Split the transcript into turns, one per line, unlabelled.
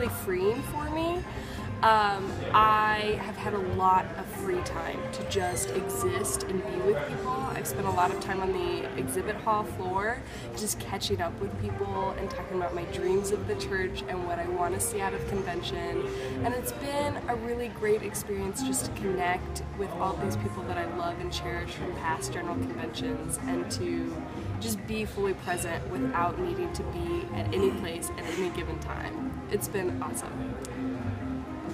really freeing for me. Um, I have had a lot of free time to just exist and be with people. I've spent a lot of time on the exhibit hall floor, just catching up with people and talking about my dreams of the church and what I want to see out of convention. And it's been a really great experience just to connect with all these people that I love and cherish from past general conventions and to just be fully present without needing to be at any place at any given time. It's been awesome.